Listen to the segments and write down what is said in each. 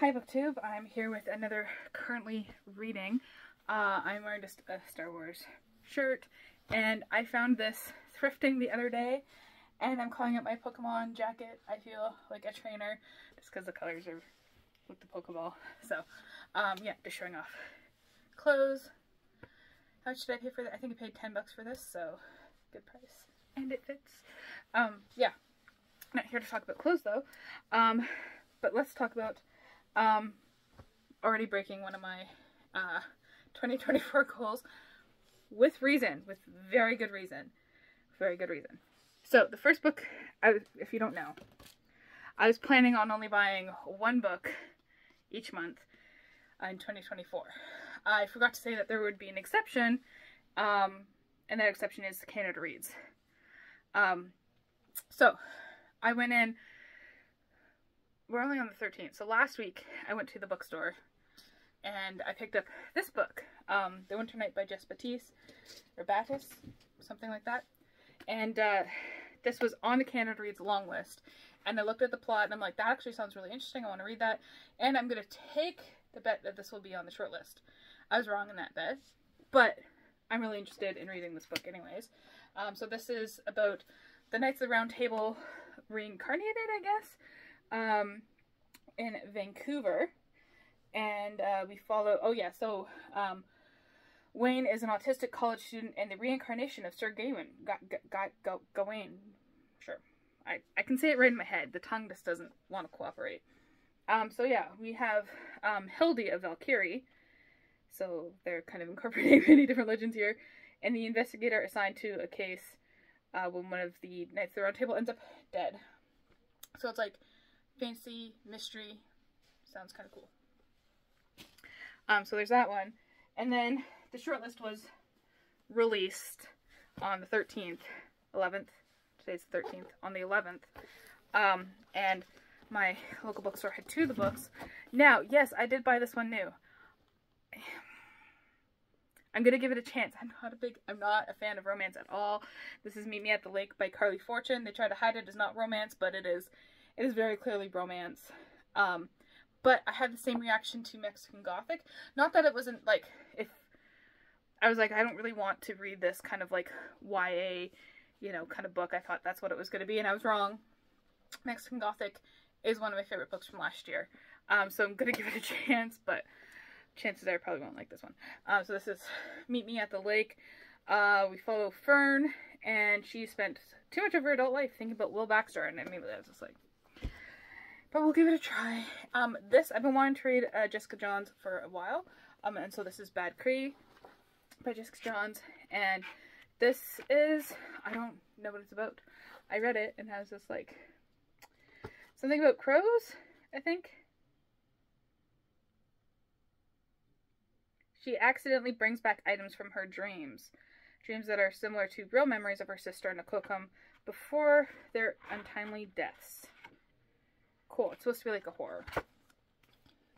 Hi BookTube, I'm here with another currently reading. Uh, I'm wearing just a Star Wars shirt and I found this thrifting the other day and I'm calling it my Pokemon jacket. I feel like a trainer just because the colors are with the Pokeball. So um, yeah, just showing off clothes. How much did I pay for that? I think I paid 10 bucks for this, so good price. And it fits. Um, yeah, not here to talk about clothes though. Um, but let's talk about um, already breaking one of my uh, 2024 goals with reason, with very good reason. Very good reason. So the first book, I, if you don't know, I was planning on only buying one book each month in 2024. I forgot to say that there would be an exception, um, and that exception is Canada Reads. Um, so I went in we're only on the 13th. So last week I went to the bookstore and I picked up this book, um, The Winter Knight by Jess Batiste, or Battis, something like that. And uh, this was on the Canada Reads long list. And I looked at the plot and I'm like, that actually sounds really interesting. I want to read that. And I'm going to take the bet that this will be on the short list. I was wrong in that bet. But I'm really interested in reading this book anyways. Um, so this is about the Knights of the Round Table reincarnated, I guess um, in Vancouver. And uh, we follow, oh yeah, so um, Wayne is an autistic college student and the reincarnation of Sir Gawain. Got, got, Gawain. Sure. I, I can say it right in my head. The tongue just doesn't want to cooperate. Um, so yeah, we have um, Hildy of Valkyrie. So they're kind of incorporating many different legends here. And the investigator assigned to a case uh, when one of the Knights of the Round Table ends up dead. So it's like fancy mystery. Sounds kind of cool. Um, so there's that one. And then the shortlist was released on the 13th, 11th. Today's the 13th. On the 11th. Um, and my local bookstore had two of the books. Now, yes, I did buy this one new. I'm gonna give it a chance. I'm not a big, I'm not a fan of romance at all. This is Meet Me at the Lake by Carley Fortune. They try to hide it as not romance, but it is it is very clearly romance. Um, but I had the same reaction to Mexican Gothic. Not that it wasn't like, if I was like, I don't really want to read this kind of like YA, you know, kind of book. I thought that's what it was going to be, and I was wrong. Mexican Gothic is one of my favorite books from last year. Um, so I'm going to give it a chance, but chances are I probably won't like this one. Um, so this is Meet Me at the Lake. Uh, we follow Fern, and she spent too much of her adult life thinking about Will Baxter, and I mean, was just like, but we'll give it a try. Um, this, I've been wanting to read uh, Jessica Johns for a while. Um, and so this is Bad Cree by Jessica Johns. And this is, I don't know what it's about. I read it and was just like, something about crows, I think. She accidentally brings back items from her dreams. Dreams that are similar to real memories of her sister Nakokum before their untimely deaths cool. It's supposed to be like a horror.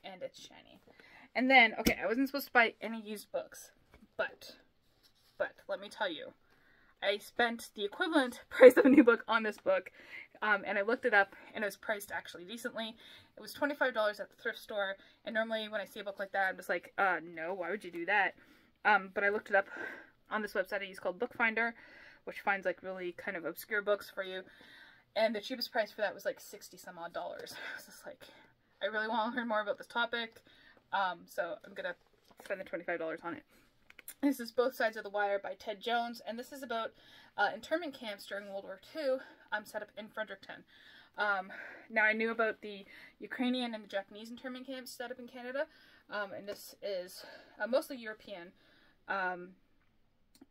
And it's shiny. And then, okay, I wasn't supposed to buy any used books. But, but, let me tell you. I spent the equivalent price of a new book on this book. Um, and I looked it up, and it was priced actually decently. It was $25 at the thrift store. And normally when I see a book like that, I'm just like, uh, no, why would you do that? Um, but I looked it up on this website I use called Bookfinder, which finds like really kind of obscure books for you. And the cheapest price for that was like 60 some odd dollars. I was just like, I really want to learn more about this topic. Um, so I'm going to spend the $25 on it. This is Both Sides of the Wire by Ted Jones, and this is about uh, internment camps during World War II um, set up in Fredericton. Um, now, I knew about the Ukrainian and the Japanese internment camps set up in Canada, um, and this is uh, mostly European um,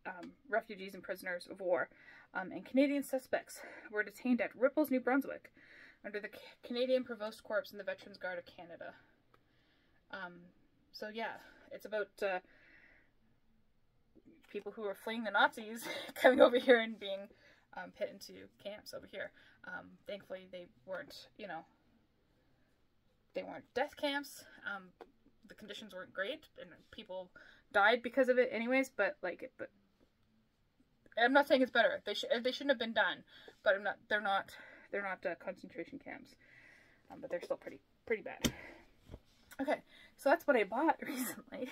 um, refugees and prisoners of war um, and Canadian suspects were detained at Ripples, New Brunswick, under the C Canadian Provost Corps and the Veterans Guard of Canada. Um, so yeah, it's about uh, people who are fleeing the Nazis coming over here and being um, put into camps over here. Um, thankfully, they weren't, you know, they weren't death camps. Um, the conditions weren't great, and people died because of it, anyways. But like, but I'm not saying it's better. They should they shouldn't have been done, but I'm not. They're not. They're not uh, concentration camps, um, but they're still pretty pretty bad. Okay, so that's what I bought recently.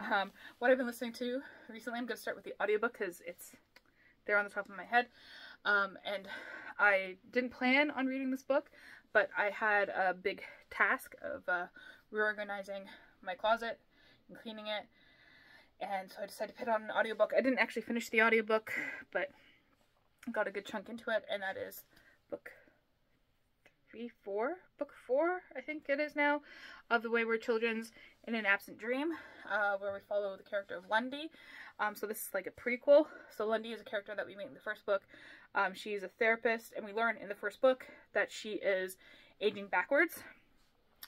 Um, what I've been listening to recently, I'm going to start with the audiobook because it's there on the top of my head. Um, and I didn't plan on reading this book, but I had a big task of uh, reorganizing my closet and cleaning it. And so I decided to put on an audiobook. I didn't actually finish the audiobook, but got a good chunk into it, and that is book three, four, book four, I think it is now, of The Wayward Children's in an Absent Dream, uh, where we follow the character of Lundy. Um, so this is like a prequel. So Lundy is a character that we meet in the first book. Um, she's a therapist, and we learn in the first book that she is aging backwards.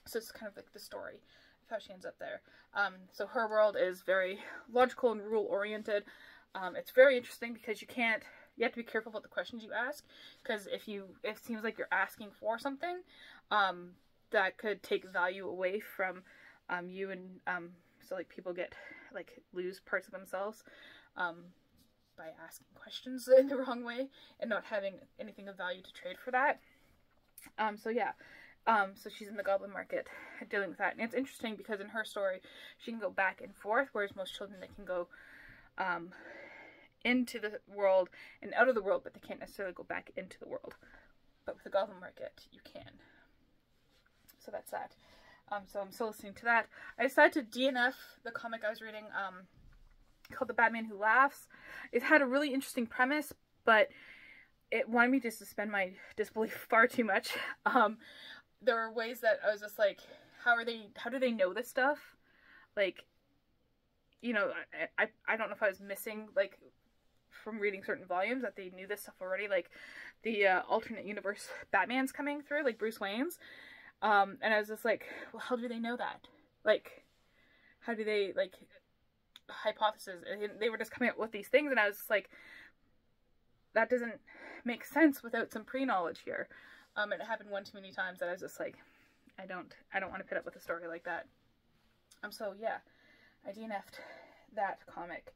So it's kind of like the story of how she ends up there. Um, so her world is very logical and rule oriented. Um, it's very interesting because you can't you have to be careful about the questions you ask because if you if it seems like you're asking for something um, that could take value away from um, you and um, so like people get like lose parts of themselves um, by asking questions in the wrong way and not having anything of value to trade for that um, so yeah um, so she's in the goblin market dealing with that and it's interesting because in her story she can go back and forth whereas most children they can go um, into the world and out of the world, but they can't necessarily go back into the world. But with the Goblin Market, you can. So that's that. Um, so I'm still listening to that. I decided to DNF the comic I was reading um, called The Batman Who Laughs. It had a really interesting premise, but it wanted me to suspend my disbelief far too much. Um, there were ways that I was just like, how are they, how do they know this stuff? Like, you know, I, I, I don't know if I was missing, like, from reading certain volumes that they knew this stuff already. Like the uh, alternate universe Batman's coming through, like Bruce Wayne's. Um, and I was just like, well, how do they know that? Like, how do they, like, hypothesis? And they were just coming up with these things, and I was just like, that doesn't make sense without some pre-knowledge here. Um, and it happened one too many times that I was just like, I don't, I don't want to put up with a story like that. Um, so yeah, I DNF'd that comic.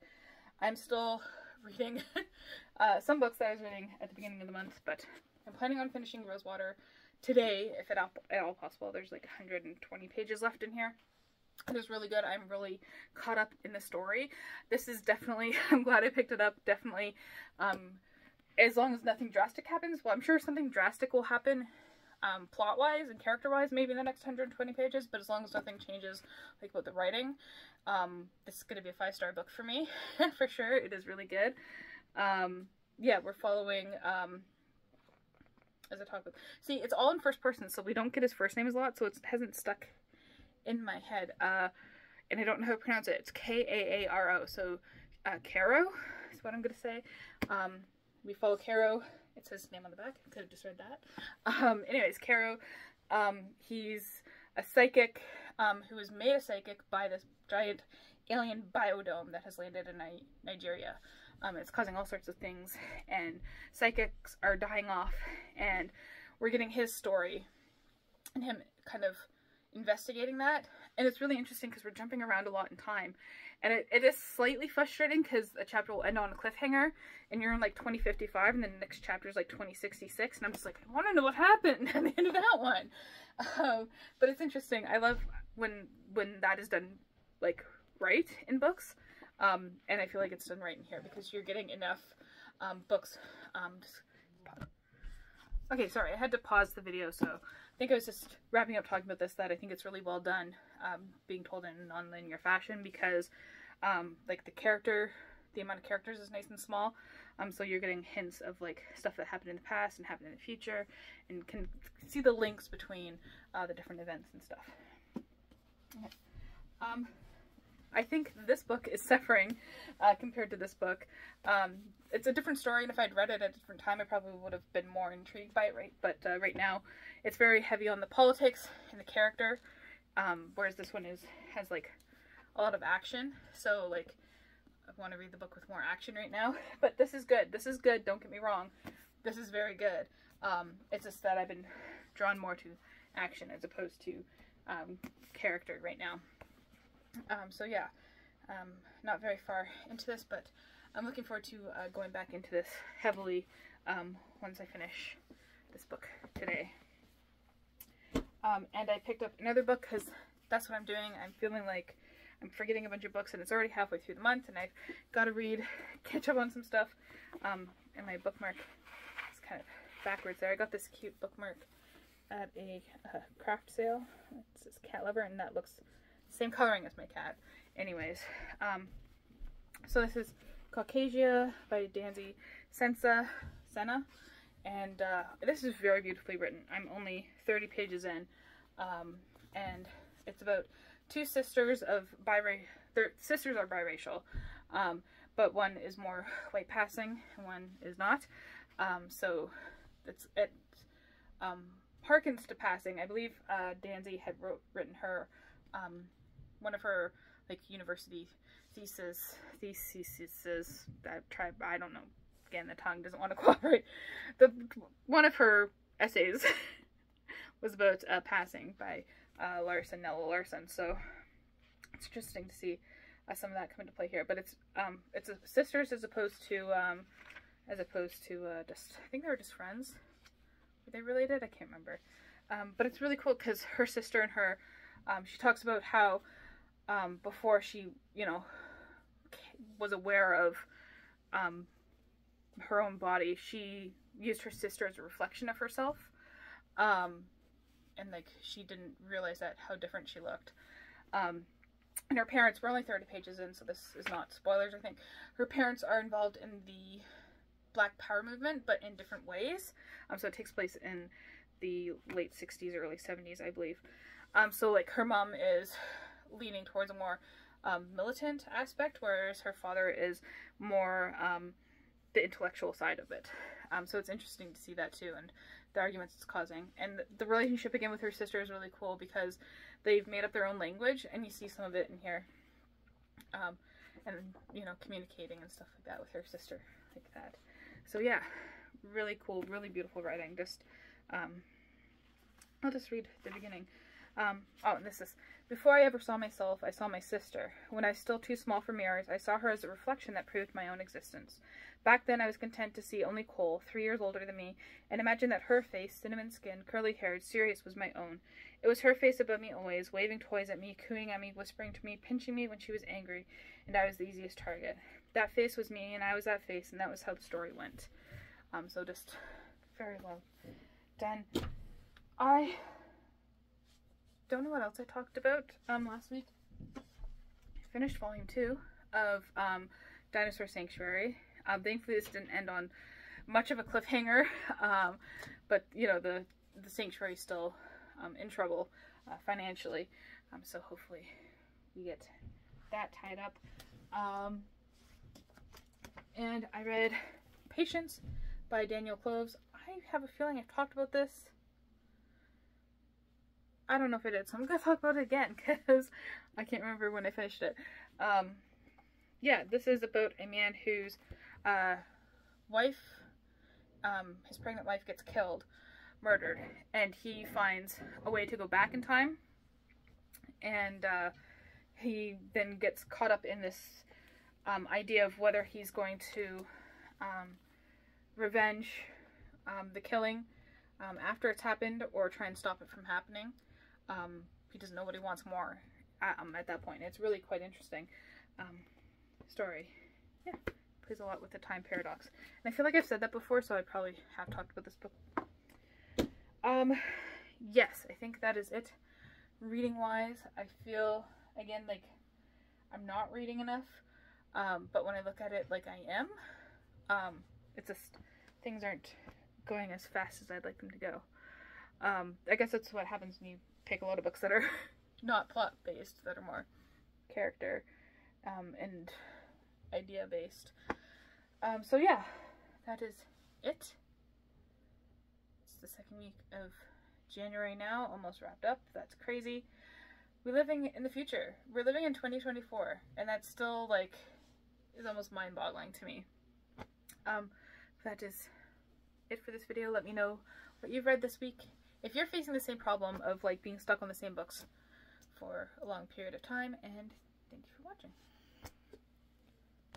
I'm still reading uh, some books that I was reading at the beginning of the month, but I'm planning on finishing Rosewater today, if at all, at all possible. There's like 120 pages left in here. It is really good. I'm really caught up in the story. This is definitely, I'm glad I picked it up, definitely, um, as long as nothing drastic happens. Well, I'm sure something drastic will happen um, plot-wise and character-wise maybe in the next 120 pages, but as long as nothing changes, like with the writing, um, this is going to be a five-star book for me, for sure. It is really good. Um, yeah, we're following, um, as I talk with, see, it's all in first person, so we don't get his first name as a lot, so it hasn't stuck in my head, uh, and I don't know how to pronounce it. It's K-A-A-R-O, so, uh, Kaaro is what I'm going to say. We follow Kaaro it says his name on the back. I could have just read that. Um, anyways, Kaaro, um, he's a psychic um, who was made a psychic by this giant alien biodome that has landed in Ni Nigeria. Um, it's causing all sorts of things, and psychics are dying off, and we're getting his story and him kind of investigating that. And it's really interesting because we're jumping around a lot in time. And it, it is slightly frustrating because a chapter will end on a cliffhanger and you're in like 2055 and then the next chapter is like 2066 and I'm just like, I want to know what happened at the end of that one. Um, but it's interesting. I love when when that is done like right in books. Um, and I feel like it's done right in here because you're getting enough um, books. Um, okay, sorry, I had to pause the video, so I think I was just wrapping up talking about this, that I think it's really well done um, being told in non-linear fashion because um, like the character, the amount of characters is nice and small. Um, so you're getting hints of like stuff that happened in the past and happened in the future and can see the links between uh, the different events and stuff. Okay. Um, I think this book is suffering uh, compared to this book. Um, it's a different story, and if I'd read it at a different time, I probably would have been more intrigued by it, right? But uh, right now, it's very heavy on the politics and the character, um, whereas this one is has like a lot of action. So like, I want to read the book with more action right now. But this is good. This is good. Don't get me wrong. This is very good. Um, it's just that I've been drawn more to action as opposed to um, character right now. Um, so yeah, um, not very far into this, but I'm looking forward to uh, going back into this heavily um, once I finish this book today. Um, and I picked up another book because that's what I'm doing. I'm feeling like I'm forgetting a bunch of books and it's already halfway through the month and I've got to read, catch up on some stuff. Um, and my bookmark is kind of backwards there. I got this cute bookmark at a uh, craft sale. It says cat lover and that looks same coloring as my cat. Anyways, um, so this is Caucasia by Danzy Sensa, Senna. And uh, this is very beautifully written. I'm only 30 pages in. Um, and it's about two sisters of biracial, their sisters are biracial, um, but one is more white passing and one is not. Um, so it's, it um, harkens to passing. I believe uh, Danzy had wrote, written her, um, one of her like university thesis, theses, that tribe, I don't know, again, the tongue doesn't want to cooperate. The, one of her essays was about uh, passing by uh, Larsen, Nella Larsen. So it's interesting to see uh, some of that come into play here. But it's um, it's sisters as opposed to um, as opposed to uh, just I think they were just friends. Were they related? I can't remember. Um, but it's really cool because her sister and her, um, she talks about how um, before she, you know, was aware of um, her own body, she used her sister as a reflection of herself. Um, and like she didn't realize that how different she looked. Um, and her parents, we're only 30 pages in, so this is not spoilers, I think. Her parents are involved in the Black Power movement, but in different ways. Um, so it takes place in the late 60s, early 70s, I believe. Um, so like her mom is leaning towards a more um, militant aspect, whereas her father is more um, the intellectual side of it. Um, so it's interesting to see that too, and the arguments it's causing. And the relationship again with her sister is really cool because they've made up their own language, and you see some of it in here. Um, and you know, communicating and stuff like that with her sister, like that. So yeah, really cool, really beautiful writing. Just, um, I'll just read the beginning. Um, oh, and this is, before I ever saw myself, I saw my sister. When I was still too small for mirrors, I saw her as a reflection that proved my own existence. Back then, I was content to see only Cole, three years older than me, and imagine that her face, cinnamon skin, curly haired, serious, was my own. It was her face above me always, waving toys at me, cooing at me, whispering to me, pinching me when she was angry, and I was the easiest target. That face was me, and I was that face, and that was how the story went. Um, so just very well done. I don't know what else I talked about um, last week. I finished volume two of um, Dinosaur Sanctuary. Um, thankfully, this didn't end on much of a cliffhanger, um, but you know the the sanctuary is still um, in trouble uh, financially, um, so hopefully we get that tied up. Um, and I read Patience by Daniel Clowes. I have a feeling I've talked about this I don't know if I did, so I'm gonna talk about it again because I can't remember when I finished it. Um, yeah, this is about a man whose uh, wife, um, his pregnant wife, gets killed, murdered, and he finds a way to go back in time, and uh, he then gets caught up in this um, idea of whether he's going to um, revenge um, the killing um, after it's happened or try and stop it from happening. Um, he doesn't know what he wants more at, um, at that point. It's really quite interesting um, story. Yeah, plays a lot with the time paradox. And I feel like I've said that before, so I probably have talked about this book. Um, yes, I think that is it. Reading-wise, I feel, again, like I'm not reading enough. Um, but when I look at it like I am, um, it's just things aren't going as fast as I'd like them to go. Um, I guess that's what happens when you pick a lot of books that are not plot based, that are more character um, and idea based. Um, so yeah, that is it. It's the second week of January now, almost wrapped up. That's crazy. We're living in the future. We're living in 2024, and that's still like is almost mind-boggling to me. Um, that is it for this video. Let me know what you've read this week if you're facing the same problem of like being stuck on the same books for a long period of time and thank you for watching.